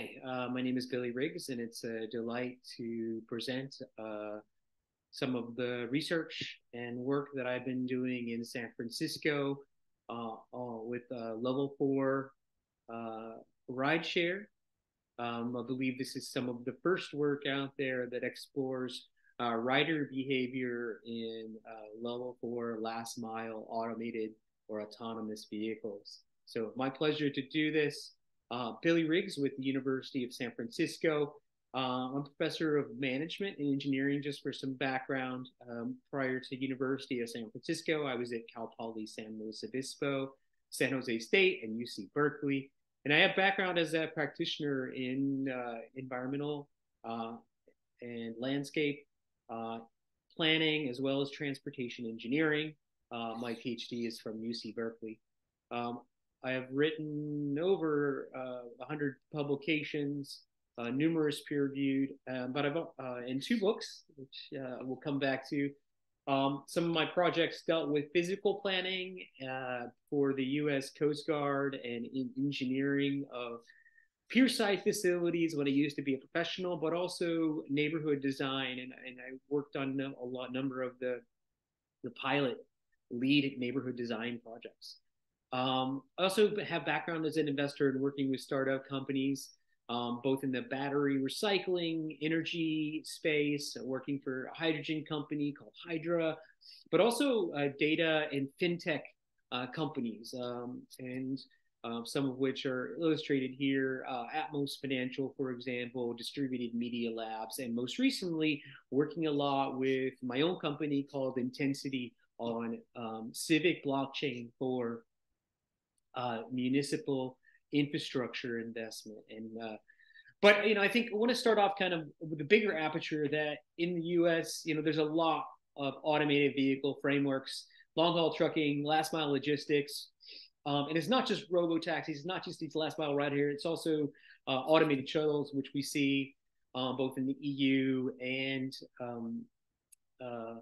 Hi, uh, my name is Billy Riggs, and it's a delight to present uh, some of the research and work that I've been doing in San Francisco uh, with uh, level four uh, rideshare. Um, I believe this is some of the first work out there that explores uh, rider behavior in level four last mile automated or autonomous vehicles. So my pleasure to do this uh, Billy Riggs with the University of San Francisco. Uh, I'm a professor of management and engineering, just for some background. Um, prior to University of San Francisco, I was at Cal Poly San Luis Obispo, San Jose State, and UC Berkeley. And I have background as a practitioner in uh, environmental uh, and landscape uh, planning, as well as transportation engineering. Uh, my PhD is from UC Berkeley. Um, I have written over uh, 100 publications, uh, numerous peer reviewed, um, but I've uh, in two books, which uh, we'll come back to. Um, some of my projects dealt with physical planning uh, for the U.S. Coast Guard and in engineering of pier side facilities when I used to be a professional, but also neighborhood design, and, and I worked on a lot number of the the pilot LEED neighborhood design projects. Um, I also have background as an investor in working with startup companies, um, both in the battery recycling, energy space, working for a hydrogen company called Hydra, but also uh, data and fintech uh, companies, um, and uh, some of which are illustrated here. Uh, Atmos Financial, for example, Distributed Media Labs, and most recently working a lot with my own company called Intensity on um, civic blockchain for uh, municipal infrastructure investment. And uh, but you know, I think I want to start off kind of with the bigger aperture that in the U.S., you know, there's a lot of automated vehicle frameworks, long haul trucking, last mile logistics. Um, and it's not just robo taxis, it's not just these last mile right here. It's also uh, automated shuttles, which we see um, both in the EU and um, uh,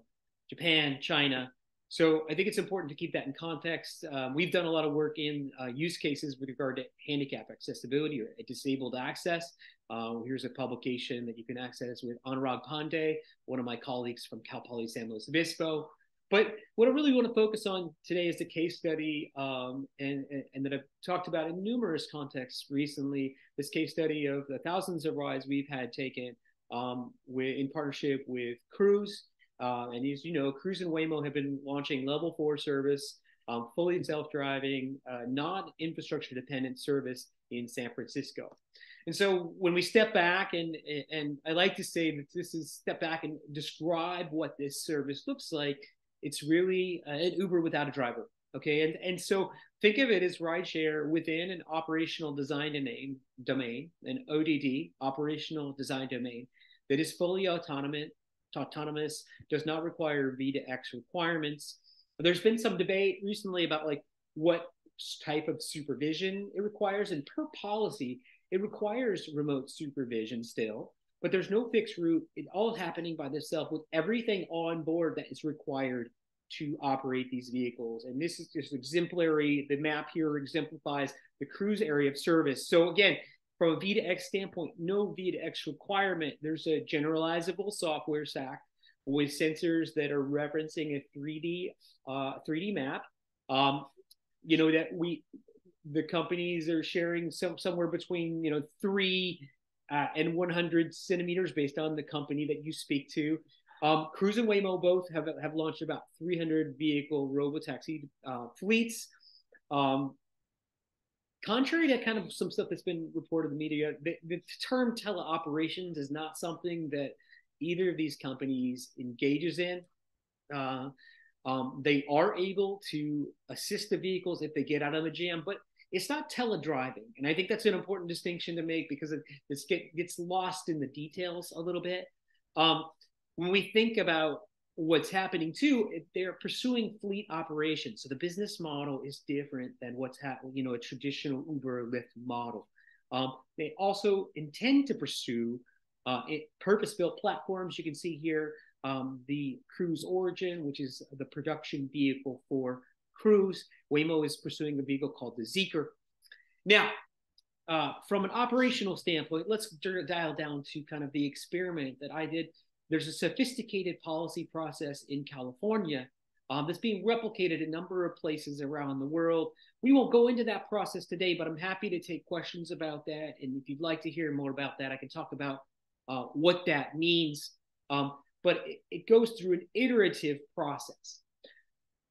Japan, China. So I think it's important to keep that in context. Um, we've done a lot of work in uh, use cases with regard to handicap accessibility or disabled access. Uh, here's a publication that you can access with Anurag Pande, one of my colleagues from Cal Poly San Luis Obispo. But what I really want to focus on today is the case study, um, and, and, that I've talked about in numerous contexts recently. This case study of the thousands of rides we've had taken um, with, in partnership with Cruise, uh, and as you know, Cruise and Waymo have been launching level four service, um, fully self-driving, uh, non-infrastructure dependent service in San Francisco. And so when we step back, and and I like to say that this is step back and describe what this service looks like. It's really uh, an Uber without a driver. Okay, and and so think of it as rideshare within an operational design domain, domain, an ODD, operational design domain, that is fully autonomous, autonomous, does not require V2X requirements. There's been some debate recently about like what type of supervision it requires, and per policy, it requires remote supervision still, but there's no fixed route. It all happening by itself with everything on board that is required to operate these vehicles. And this is just exemplary. The map here exemplifies the cruise area of service. So again, from a V2X standpoint, no V2X requirement. There's a generalizable software stack with sensors that are referencing a 3D uh, 3D map. Um, you know that we the companies are sharing some somewhere between you know three uh, and 100 centimeters based on the company that you speak to. Um, Cruise and Waymo both have have launched about 300 vehicle robotaxi uh, fleets. Um, contrary to kind of some stuff that's been reported in the media, the, the term teleoperations is not something that either of these companies engages in. Uh, um, they are able to assist the vehicles if they get out of the jam, but it's not teledriving. And I think that's an important distinction to make because it, this get, gets lost in the details a little bit. Um, when we think about what's happening too, they're pursuing fleet operations. So the business model is different than what's happening, you know, a traditional Uber or Lyft model. Um, they also intend to pursue uh, purpose-built platforms. You can see here um, the Cruise Origin, which is the production vehicle for Cruise. Waymo is pursuing a vehicle called the Zeekr. Now, uh, from an operational standpoint, let's dial down to kind of the experiment that I did. There's a sophisticated policy process in California um, that's being replicated a number of places around the world. We won't go into that process today, but I'm happy to take questions about that. And if you'd like to hear more about that, I can talk about uh, what that means. Um, but it, it goes through an iterative process.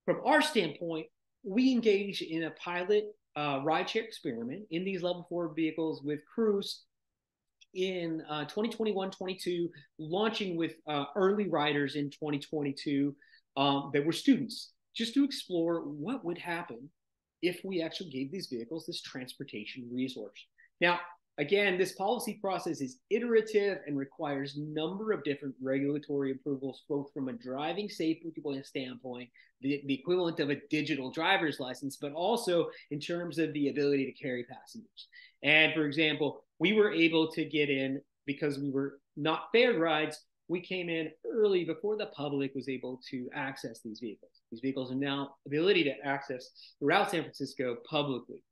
From our standpoint, we engage in a pilot uh, rideshare experiment in these level four vehicles with Cruise in uh, 2021 22, launching with uh, early riders in 2022 um, that were students, just to explore what would happen if we actually gave these vehicles this transportation resource. Now, again, this policy process is iterative and requires number of different regulatory approvals, both from a driving safety standpoint, the, the equivalent of a digital driver's license, but also in terms of the ability to carry passengers. And for example, we were able to get in because we were not fair rides. We came in early before the public was able to access these vehicles. These vehicles are now ability to access throughout San Francisco publicly.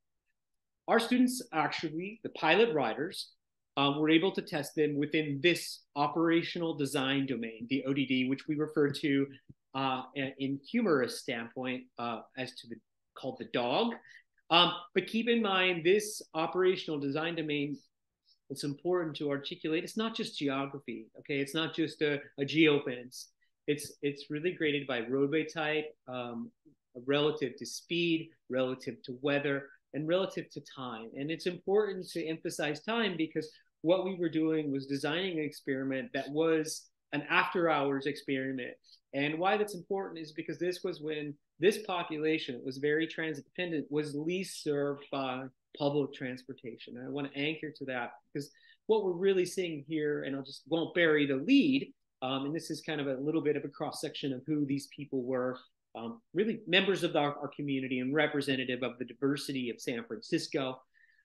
Our students actually, the pilot riders, um, were able to test them within this operational design domain, the ODD, which we refer to uh, in humorous standpoint uh, as to the called the dog. Um, but keep in mind this operational design domain. It's important to articulate. It's not just geography. Okay, it's not just a, a geofence. It's it's really graded by roadway type, um, relative to speed, relative to weather, and relative to time. And it's important to emphasize time because what we were doing was designing an experiment that was an after hours experiment. And why that's important is because this was when this population was very transit dependent, was least served by public transportation. And I want to anchor to that because what we're really seeing here, and I'll just won't bury the lead, um, and this is kind of a little bit of a cross section of who these people were. Um, really members of our, our, community and representative of the diversity of San Francisco.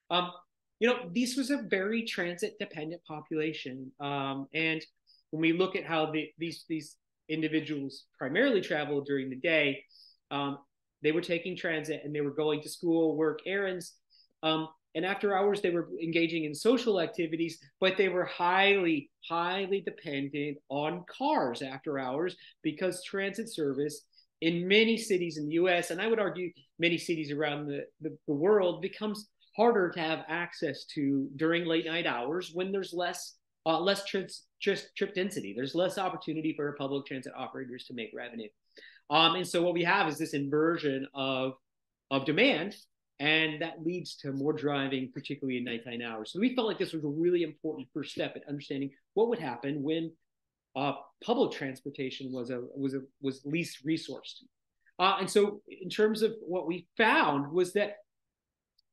Um, you know, this was a very transit dependent population. Um, and when we look at how the, these these individuals primarily traveled during the day, um, they were taking transit and they were going to school, work, errands. Um, and after hours, they were engaging in social activities, but they were highly, highly dependent on cars after hours because transit service in many cities in the US, and I would argue many cities around the, the, the world, becomes harder to have access to during late night hours when there's less uh, less just trip density. There's less opportunity for public transit operators to make revenue. Um, and so what we have is this inversion of of demand, and that leads to more driving, particularly in nighttime hours. So we felt like this was a really important first step in understanding what would happen when uh, public transportation was a was a was least resourced. Uh, and so, in terms of what we found was that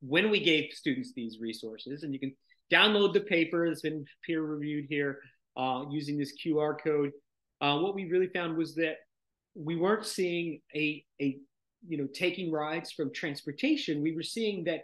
when we gave students these resources, and you can download the paper that's been peer reviewed here uh, using this QR code. Uh, what we really found was that we weren't seeing a, a, you know, taking rides from transportation. We were seeing that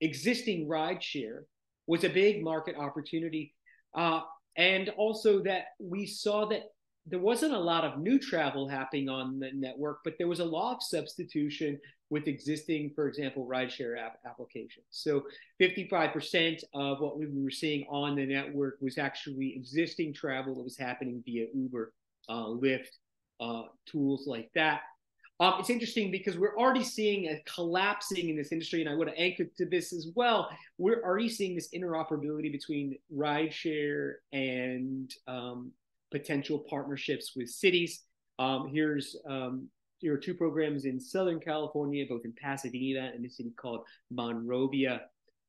existing ride share was a big market opportunity. Uh, and also that we saw that there wasn't a lot of new travel happening on the network, but there was a lot of substitution with existing, for example, rideshare app applications. So 55% of what we were seeing on the network was actually existing travel that was happening via Uber, uh, Lyft, uh, tools like that. Um, it's interesting because we're already seeing a collapsing in this industry, and I would have anchored to this as well. We're already seeing this interoperability between rideshare and um, potential partnerships with cities. Um, here's um, here are two programs in Southern California, both in Pasadena and a city called Monrovia,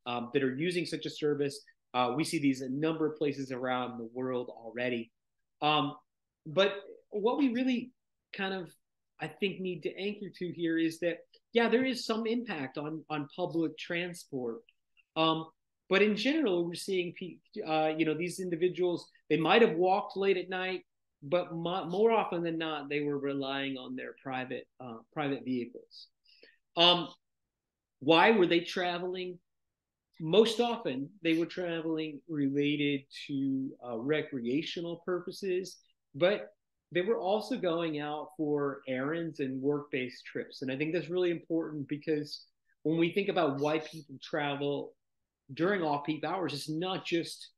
um, that are using such a service. Uh, we see these a number of places around the world already. Um, but what we really kind of, I think, need to anchor to here is that, yeah, there is some impact on on public transport. Um, but in general, we're seeing, uh, you know, these individuals, they might have walked late at night, but more often than not, they were relying on their private uh, private vehicles. Um, why were they traveling? Most often, they were traveling related to uh, recreational purposes, but they were also going out for errands and work-based trips. And I think that's really important because when we think about why people travel during off peak hours, it's not just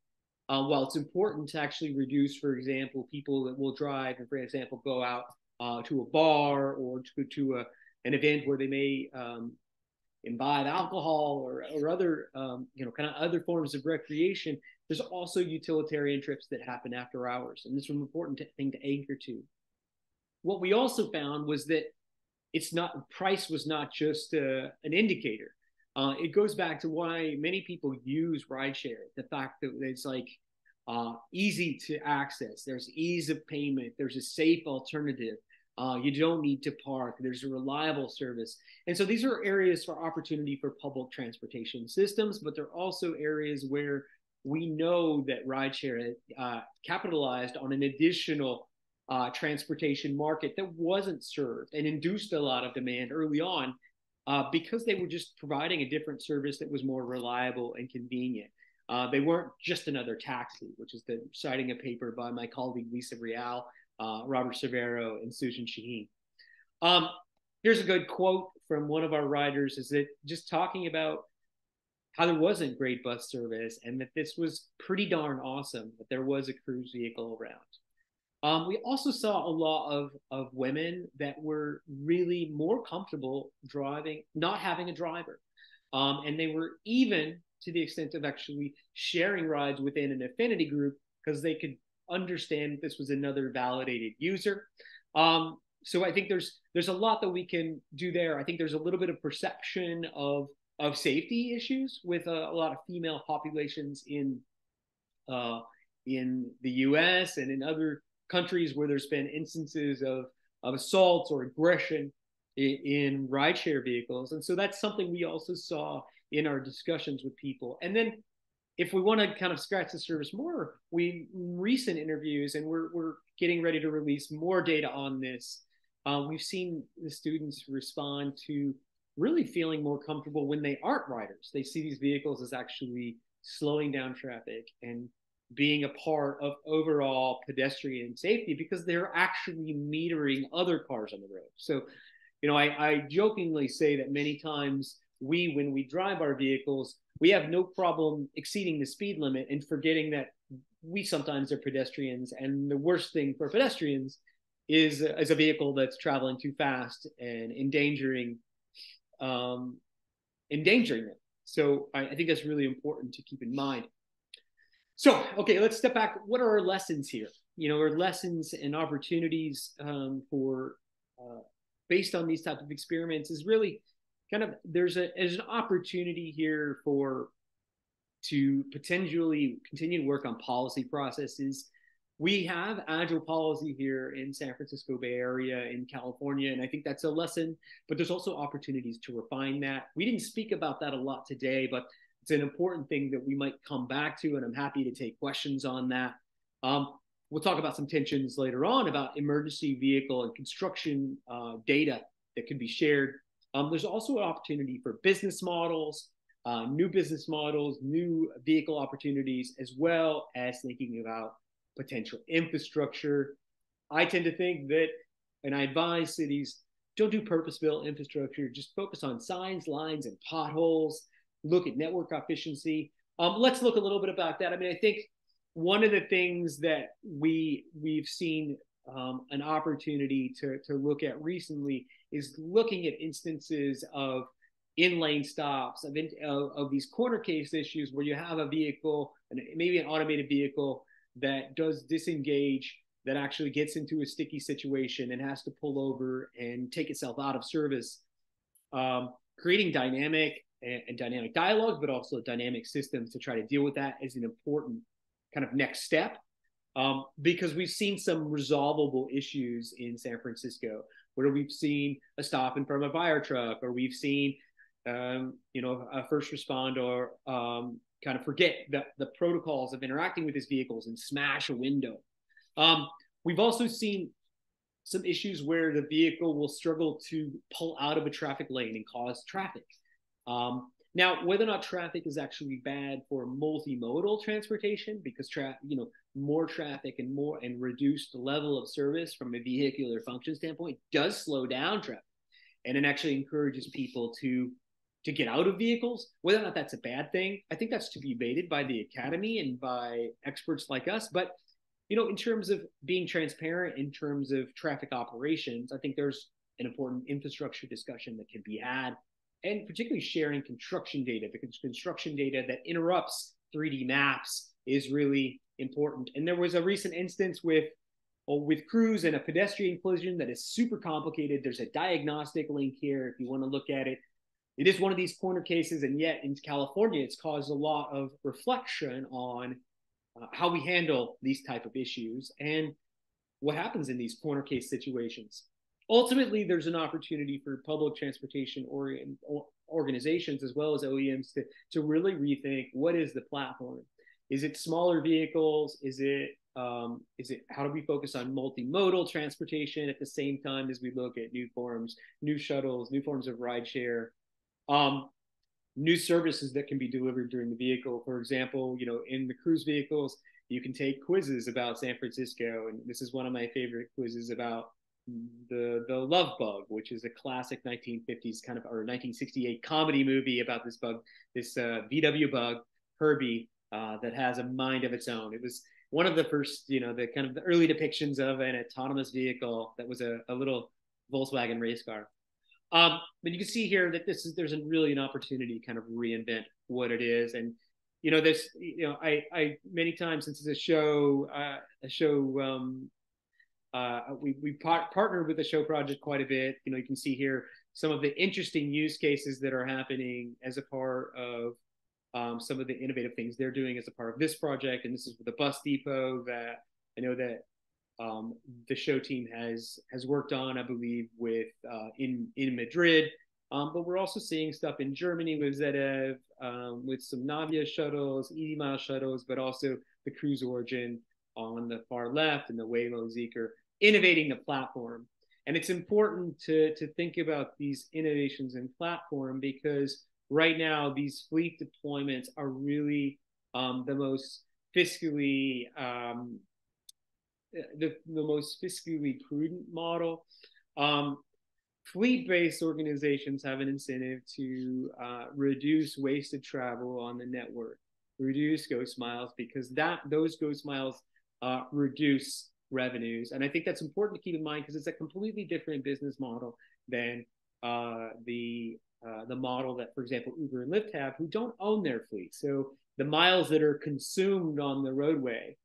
uh, while it's important to actually reduce, for example, people that will drive and, for example, go out uh, to a bar or to, to a, an event where they may um, imbibe alcohol or, or other, um, you know, kind of other forms of recreation. There's also utilitarian trips that happen after hours. And this is an important thing to anchor to. What we also found was that it's not, price was not just uh, an indicator uh, it goes back to why many people use rideshare. The fact that it's like uh, easy to access. There's ease of payment. There's a safe alternative. Uh, you don't need to park. There's a reliable service. And so these are areas for opportunity for public transportation systems, but they're also areas where we know that rideshare uh, capitalized on an additional uh, transportation market that wasn't served and induced a lot of demand early on uh, because they were just providing a different service that was more reliable and convenient. Uh, they weren't just another taxi, which is the citing a paper by my colleague Lisa Rayle, uh, Robert Cervero, and Susan Shaheen. Um, here's a good quote from one of our writers "Is that just talking about how there wasn't great bus service and that this was pretty darn awesome that there was a cruise vehicle around." Um, we also saw a lot of, of women that were really more comfortable driving, not having a driver. Um, and they were even to the extent of actually sharing rides within an affinity group because they could understand this was another validated user. Um, so I think there's there's a lot that we can do there. I think there's a little bit of perception of of safety issues with a, a lot of female populations in uh, in the U.S. and in other countries where there's been instances of, of assaults or aggression in, in rideshare vehicles. And so that's something we also saw in our discussions with people. And then if we want to kind of scratch the surface more, we recent interviews, and we're, we're getting ready to release more data on this. Uh, we've seen the students respond to really feeling more comfortable when they aren't riders. They see these vehicles as actually slowing down traffic and being a part of overall pedestrian safety because they're actually metering other cars on the road. So, you know, I, I jokingly say that many times we, when we drive our vehicles, we have no problem exceeding the speed limit and forgetting that we sometimes are pedestrians. And the worst thing for pedestrians is, is a vehicle that's traveling too fast and endangering um, endangering them. So I, I think that's really important to keep in mind. So, okay, let's step back. What are our lessons here? You know, our lessons and opportunities um, for uh, based on these type of experiments is really kind of there's a there's an opportunity here for to potentially continue to work on policy processes. We have agile policy here in San Francisco Bay Area in California, and I think that's a lesson. But there's also opportunities to refine that. We didn't speak about that a lot today, but it's an important thing that we might come back to, and I'm happy to take questions on that. Um, we'll talk about some tensions later on about emergency vehicle and construction uh, data that can be shared. Um, there's also an opportunity for business models, uh, new business models, new vehicle opportunities, as well as thinking about potential infrastructure. I tend to think that, and I advise cities don't do purpose built infrastructure, just focus on signs, lines, and potholes look at network efficiency. Um, let's look a little bit about that. I mean, I think one of the things that we we've seen um, an opportunity to to look at recently is looking at instances of in lane stops of, in, of, of these corner case issues where you have a vehicle and maybe an automated vehicle that does disengage that actually gets into a sticky situation and has to pull over and take itself out of service um, creating dynamic and, and dynamic dialogue, but also dynamic systems to try to deal with that is an important kind of next step. Um, because we've seen some resolvable issues in San Francisco where we've seen a stop in front of a fire truck or we've seen um, you know a first responder um, kind of forget the, the protocols of interacting with his vehicles and smash a window. Um, we've also seen some issues where the vehicle will struggle to pull out of a traffic lane and cause traffic. Um, now, whether or not traffic is actually bad for multimodal transportation, because tra- you know more traffic and more and reduced level of service from a vehicular function standpoint does slow down traffic, and it actually encourages people to to get out of vehicles. Whether or not that's a bad thing, I think that's to be debated by the academy and by experts like us. But you know, in terms of being transparent, in terms of traffic operations, I think there's an important infrastructure discussion that can be had, and particularly sharing construction data. The construction data that interrupts 3D maps is really important. And there was a recent instance with well, with Cruise and a pedestrian collision that is super complicated. There's a diagnostic link here if you want to look at it. It is one of these corner cases, and yet in California, it's caused a lot of reflection on uh, how we handle these type of issues and what happens in these corner case situations. Ultimately, there's an opportunity for public transportation or, organizations as well as OEMs to, to really rethink what is the platform. Is it smaller vehicles? Is it um, is it how do we focus on multimodal transportation at the same time as we look at new forms, new shuttles, new forms of rideshare? Um, new services that can be delivered during the vehicle. For example, you know, in the cruise vehicles, you can take quizzes about San Francisco, and this is one of my favorite quizzes about the the Love Bug, which is a classic 1950s kind of or 1968 comedy movie about this bug, this uh, VW bug, Herbie, uh, that has a mind of its own. It was one of the first, you know, the kind of the early depictions of an autonomous vehicle that was a, a little Volkswagen race car. Um, but you can see here that this is there's a really an opportunity to kind of reinvent what it is, and you know this you know I I many times since it's a show uh, a show um, uh, we we par- partnered with the show project quite a bit. You know you can see here some of the interesting use cases that are happening as a part of um, some of the innovative things they're doing as a part of this project, and this is with the bus depot that I know that um, the show team has has worked on, I believe, with uh, in in Madrid. Um, but we're also seeing stuff in Germany with ZF, um, with some Navya shuttles, Mile shuttles, but also the Cruise Origin on the far left and the Waymo Zeekr, innovating the platform. And it's important to, to think about these innovations in platform because right now these fleet deployments are really um, the most fiscally um, the, the most fiscally prudent model. Um, fleet-based organizations have an incentive to uh, reduce wasted travel on the network, reduce ghost miles because that those ghost miles uh, reduce revenues, and I think that's important to keep in mind because it's a completely different business model than uh, the uh, the model that, for example, Uber and Lyft have, who don't own their fleet. So the miles that are consumed on the roadway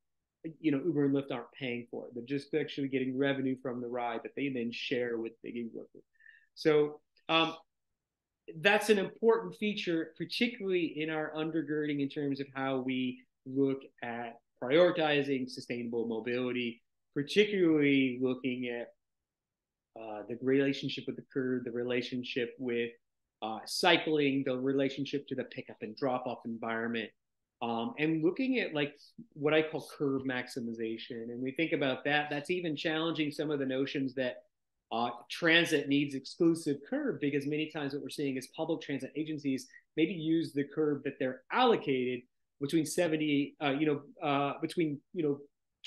you know, Uber and Lyft aren't paying for it. They're just actually getting revenue from the ride that they then share with the gig worker. So um, that's an important feature, particularly in our undergirding in terms of how we look at prioritizing sustainable mobility, particularly looking at uh, the relationship with the curb, the relationship with uh, cycling, the relationship to the pickup and drop off environment, um, and looking at like what I call curb maximization. And we think about that, that's even challenging some of the notions that uh, transit needs exclusive curb because many times what we're seeing is public transit agencies maybe use the curb that they're allocated between 70, uh, you know, uh, between, you know,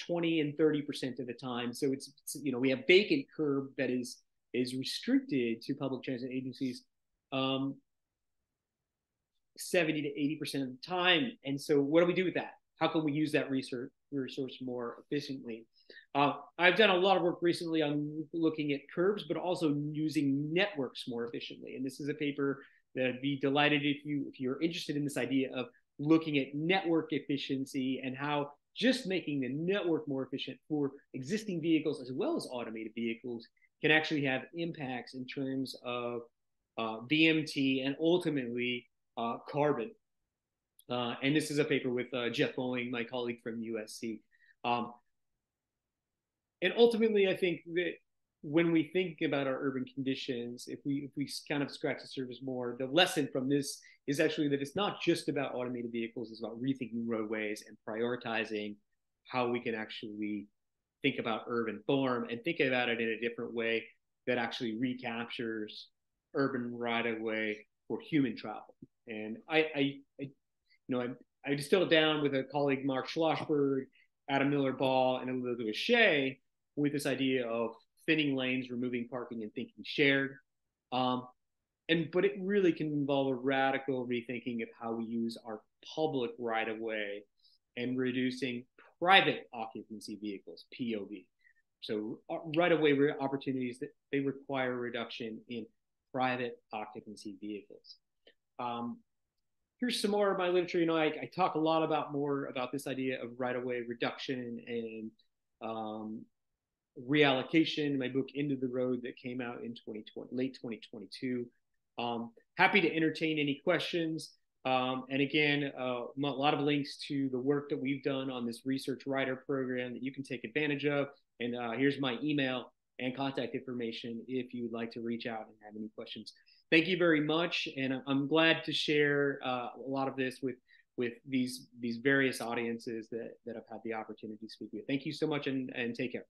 20 and 30% of the time. So it's, you know, we have vacant curb that is, is restricted to public transit agencies. Um, 70 to 80% of the time. And so what do we do with that? How can we use that research resource more efficiently? Uh, I've done a lot of work recently on looking at curves, but also using networks more efficiently. And this is a paper that I'd be delighted if you if you're interested in this idea of looking at network efficiency and how just making the network more efficient for existing vehicles as well as automated vehicles can actually have impacts in terms of uh, and ultimately uh, carbon. Uh, and this is a paper with uh, Geoff Boeing, my colleague from USC. Um, and ultimately, I think that when we think about our urban conditions, if we if we kind of scratch the surface more, the lesson from this is actually that it's not just about automated vehicles; it's about rethinking roadways and prioritizing how we can actually think about urban form and think about it in a different way that actually recaptures urban right of way for human travel. And I, I, I you know, I, I distilled down with a colleague, Marc Schlossberg, Adam Millard-Ball, and Elizabeth Shay with this idea of thinning lanes, removing parking, and thinking shared. Um, and but it really can involve a radical rethinking of how we use our public right of way and reducing private occupancy vehicles POV. So uh, right of way opportunities that they require reduction in private occupancy vehicles. Um, here's some more of my literature. You know, I, I, talk a lot about more about this idea of right of way reduction and um, reallocation. My book Into the Road that came out in 2020, late 2022. Um, happy to entertain any questions. Um, and again, uh, a lot of links to the work that we've done on this research writer program that you can take advantage of. And uh, here's my email and contact information if you'd like to reach out and have any questions. Thank you very much, and I'm glad to share uh, a lot of this with with these these various audiences that that I've had the opportunity to speak with. Thank you so much, and and take care.